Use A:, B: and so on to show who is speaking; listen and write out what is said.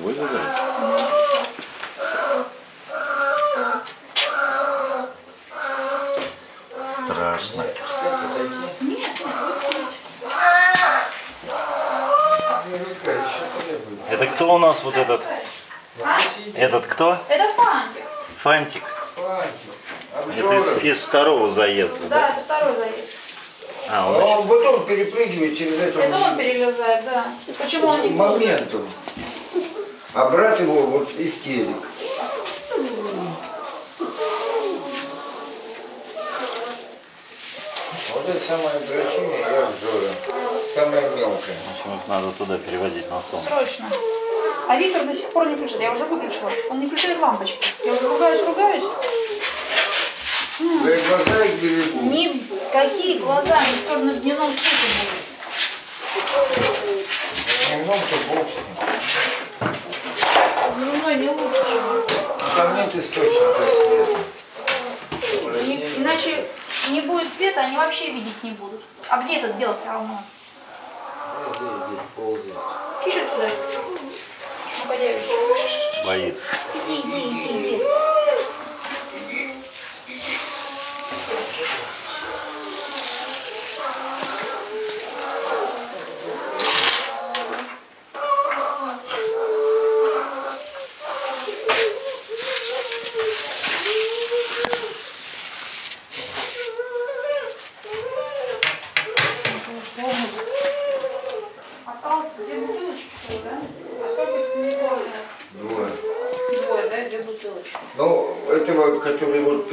A: собой заберу. Страшно.
B: Это кто у нас вот этот? Этот кто?
C: Это Фантик.
B: Фантик. Это из, из второго заезда, да?
C: Да, это второй заезд.
B: А, он,
A: а
B: он
A: потом перепрыгивает через это.
C: Это он перелезает, да. Почему он не
A: Моментом. А брат его вот истерик. Вот это самое дрочение и обжора. Самое мелкое.
B: В общем, их надо туда переводить на сон.
C: Срочно. А Виктор до сих пор не включит. Я уже выключила. Он не включает лампочки. Я уже ругаюсь, ругаюсь.
A: Твои глаза их берегут.
C: Никакие глаза не скоро на дневном свете будут.
A: Немножко бог с ним.
C: Дневной не лучше.
A: нет источника света.
C: Не- Иначе не будет света, они вообще видеть не будут. А где этот делся равно? Киш отсюда. Шмакодявич.
B: Боится.
C: Всего, да? А сколько
A: Двое.
C: Двое, да, две бутылочки.
A: Ну, этого, который вот